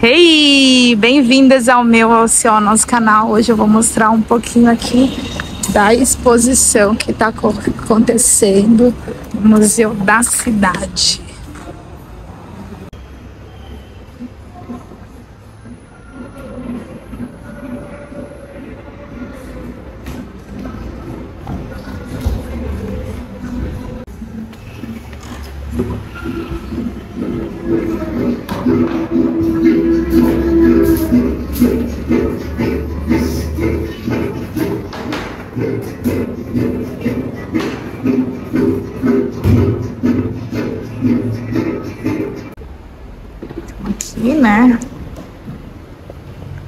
Hey, bem-vindas ao meu, ao seu, nosso canal. Hoje eu vou mostrar um pouquinho aqui da exposição que está acontecendo no Museu da Cidade. Aqui, né?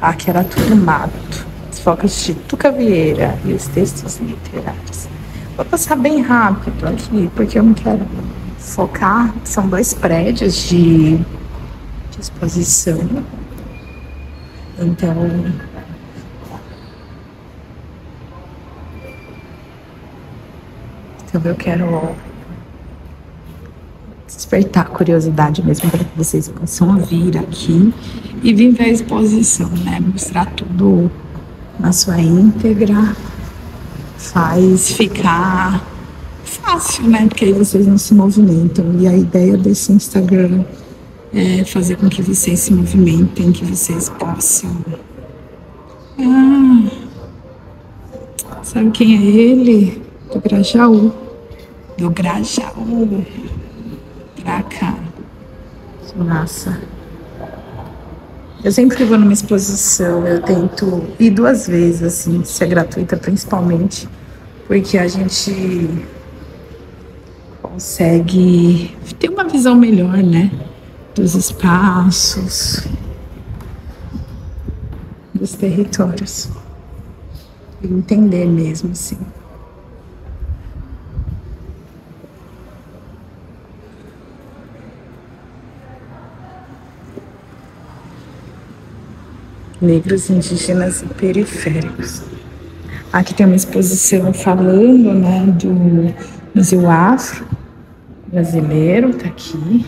Aqui era tudo mato. As focas de Tuca Vieira e os textos literários. Vou passar bem rápido aqui, porque eu não quero focar. São dois prédios de, de exposição. Então, então eu quero despertar a curiosidade mesmo para que vocês possam vir aqui e vir ver a exposição, né? Mostrar tudo na sua íntegra, faz ficar fácil, né? Porque aí vocês não se movimentam. E a ideia desse Instagram é fazer com que vocês se movimentem, que vocês possam. Ah, sabe quem é ele? Do Grajaú. Do Grajaú. Pra cá. Nossa. Eu sempre que vou numa exposição, eu tento ir duas vezes, assim, se é gratuita principalmente, porque a gente consegue ter uma visão melhor, né? Dos espaços, dos territórios. Entender mesmo, assim. Negros, indígenas e periféricos. Aqui tem uma exposição falando, né, do Museu Afro brasileiro, tá aqui.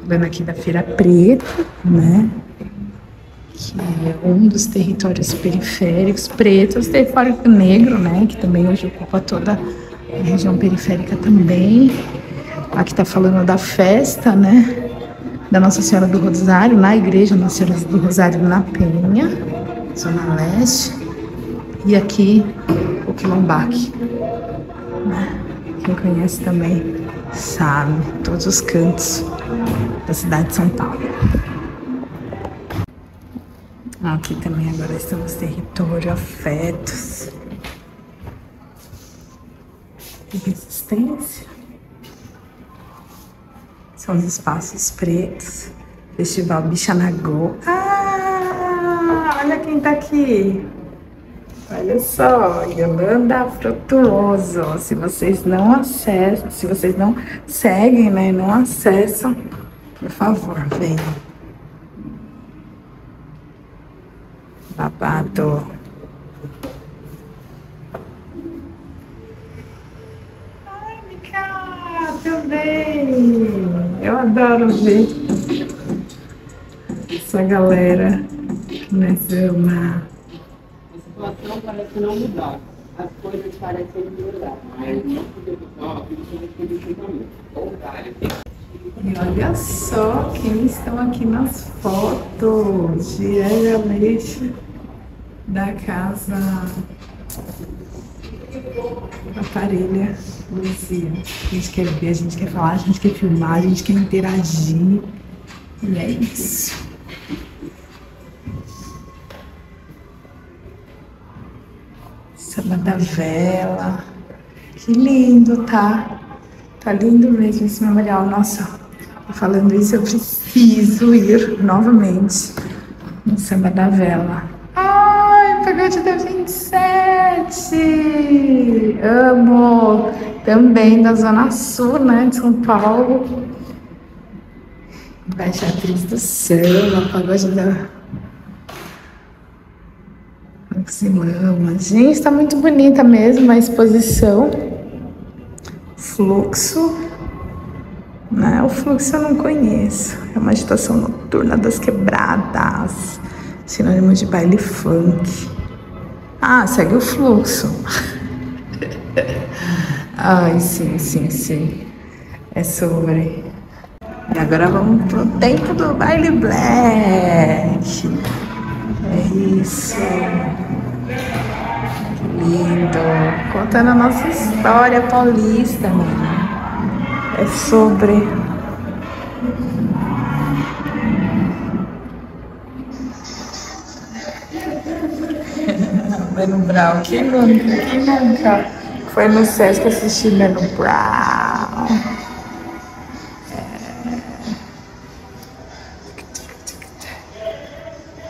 Falando aqui da Feira Preta, né? Que é um dos territórios periféricos pretos, território negro, né? Que também hoje ocupa toda a região periférica também. Aqui tá falando da festa, né? Da Nossa Senhora do Rosário, na igreja Nossa Senhora do Rosário na Penha, Zona Leste. E aqui o Quilombaque. Né? Quem conhece também sabe, todos os cantos da cidade de São Paulo. Aqui também agora estamos território, afetos e resistência. São os espaços pretos. Festival Bichanagô. Ah, olha quem tá aqui. Olha só, Yolanda Frutuoso. Se vocês não acessam, se vocês não seguem, né, não acessam, por favor, venham. Babado. Ai, Mica, também. Eu adoro ver essa galera que nós amamos parece não mudar. As coisas parecem melhorar. Mas não poder mudar aquilo que eles também. E olha só quem estão aqui nas fotos diariamente da casa da parelha Luzia. A gente quer ver, a gente quer falar, a gente quer filmar, a gente quer interagir. E é isso. Samba da vela. Que lindo, tá? Tá lindo mesmo esse memorial. Nossa, falando isso, eu preciso ir novamente no Samba da Vela. Ai, pagode da 27! Amo! Também da Zona Sul, né, de São Paulo. Embaixatriz do samba, pagode da Maximama. Gente, está muito bonita mesmo a exposição. Fluxo. Né? O fluxo eu não conheço. É uma agitação noturna das quebradas. Sinônimo de baile funk. Ah, segue o fluxo. Ai, sim, sim, sim. É sobre. E agora vamos pro tempo do baile black. Isso. Lindo. Contando a nossa história paulista, mano. É sobre. Mano Brown, quem nunca, quem nunca foi no Sesc assistir Mano Brown?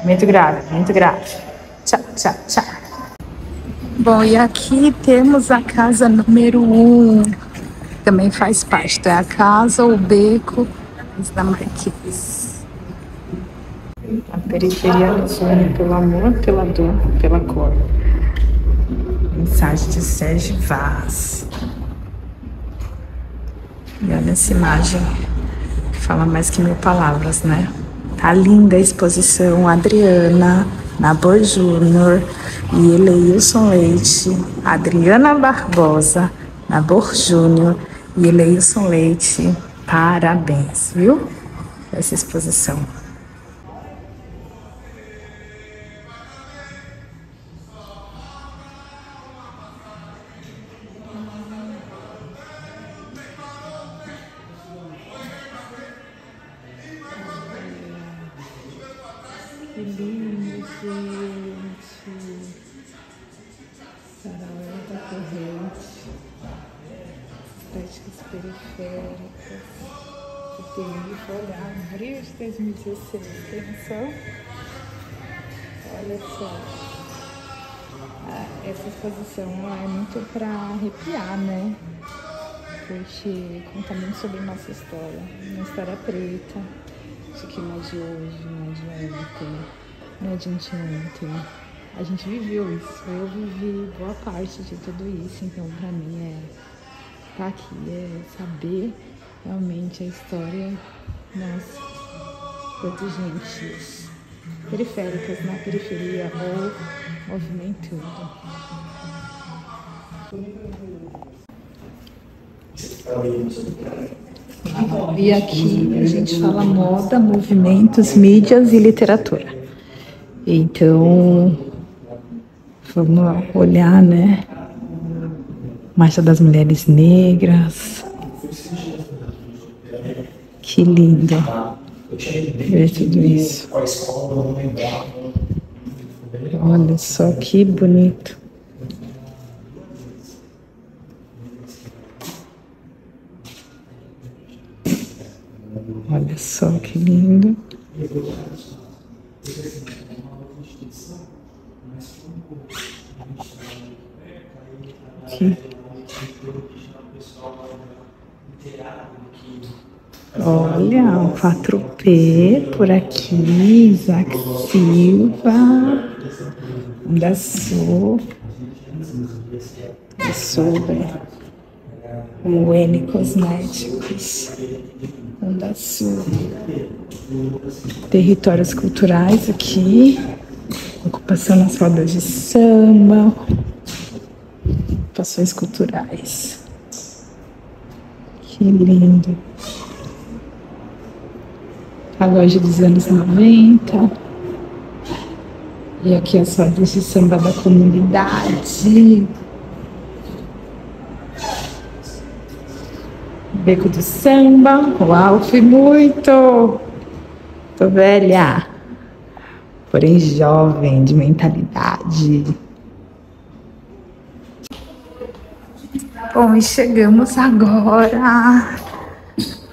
Muito grave, muito grave. Tchau, tchau, tchau. Bom, e aqui temos a casa número 1. Um. Também faz parte. É a casa, o beco da Marquês. A periferia nos une pelo amor, pela dor, pela cor. Mensagem de Sérgio Vaz. E olha essa imagem que fala mais que mil palavras, né? Tá linda a exposição Adriana, Nabor Júnior e Eleilson Leite, Adriana Barbosa, Nabor Júnior e Eleilson Leite. Parabéns, viu? Essa exposição. Olhar. Abril de 2016. Tem noção? Olha só. Ah, essa exposição é muito para arrepiar, né? Porque conta muito sobre nossa história. Uma história preta isso aqui não é de hoje, não é de ontem, não é de anteontem. A gente viveu isso, eu vivi boa parte de tudo isso, então pra mim é estar tá aqui, é saber realmente a história das gentis periféricas na periferia ou movimentando. E aqui a gente fala moda, movimentos, mídias e literatura. Então, vamos olhar, né? Marcha das Mulheres Negras. Que lindo ver tudo isso. Olha só que bonito. Olha só que lindo. Aqui. Olha, o 4P por aqui, Isaac Silva, da Sul, da Sul, o N Cosméticos. Onda Sul. Territórios culturais aqui. Ocupação nas rodas de samba. Ocupações culturais. Que lindo. A loja dos anos 90. E aqui as rodas de samba da comunidade. Beco do Samba. Uau, fui muito! Tô velha, porém jovem, de mentalidade. Bom, e chegamos agora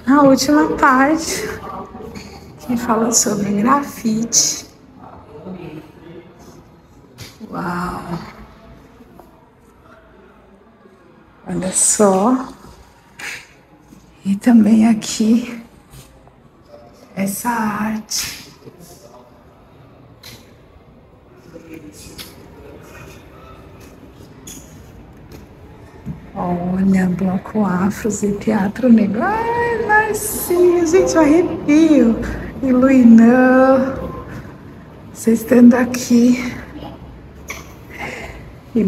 à última parte que fala sobre grafite. Uau! Olha só. E também aqui essa arte. Olha, bloco afros e teatro negro. Ai, Marcinho, gente, eu arrepio. E vocês estando aqui. E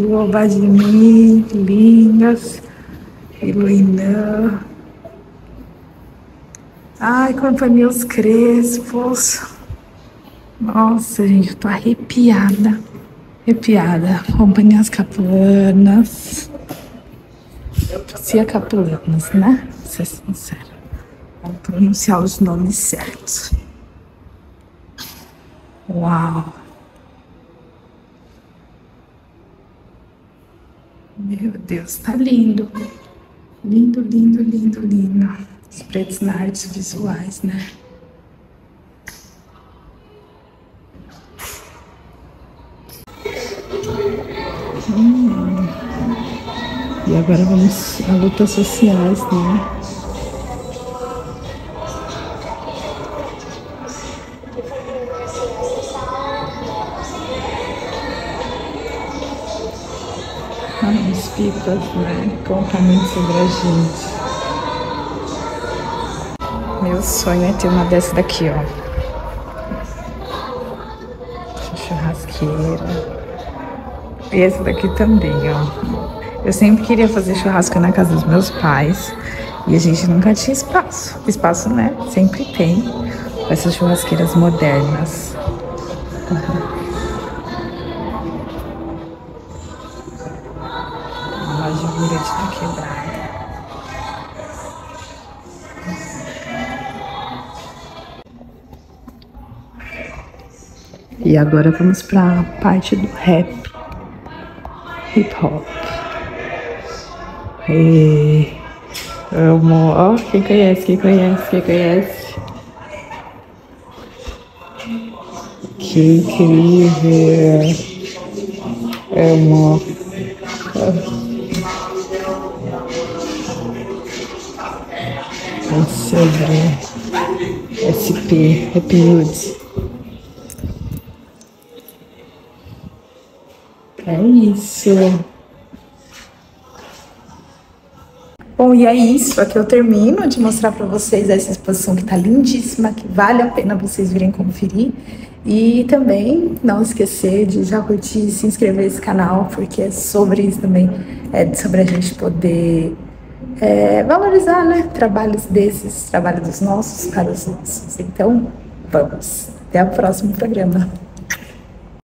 lindas. E. Ai, companhia os crespos. Nossa, gente, eu tô arrepiada. Arrepiada. Companhias capulanas. Cia capulanas, né? Vou ser sincera. Vamos pronunciar os nomes certos. Uau! Meu Deus, tá lindo. Lindo, lindo, lindo, lindo. Os pretos na artes visuais, né? Hum. E agora vamos a lutas sociais, né? Pipas, né? Conta muito sobre a gente. Meu sonho é ter uma dessa daqui, ó. Churrasqueira. E esse daqui também, ó. Eu sempre queria fazer churrasco na casa dos meus pais. E a gente nunca tinha espaço. Espaço, né? Sempre tem. Essas churrasqueiras modernas. Uma quebrada. E agora vamos para a parte do rap, hip hop. E amo, ó, quem conhece, quem conhece, quem conhece. Que incrível. Amo. É sobre SP, Happy Nudes. É isso. Bom, e é isso. Aqui eu termino de mostrar para vocês essa exposição que tá lindíssima, que vale a pena vocês virem conferir. E também não esquecer de já curtir e se inscrever nesse canal, porque é sobre isso também, é sobre a gente poder é, valorizar, né, trabalhos desses, trabalhos dos nossos para os nossos. Então, vamos. Até o próximo programa.